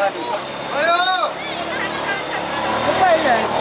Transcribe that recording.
哎呦！不怪人。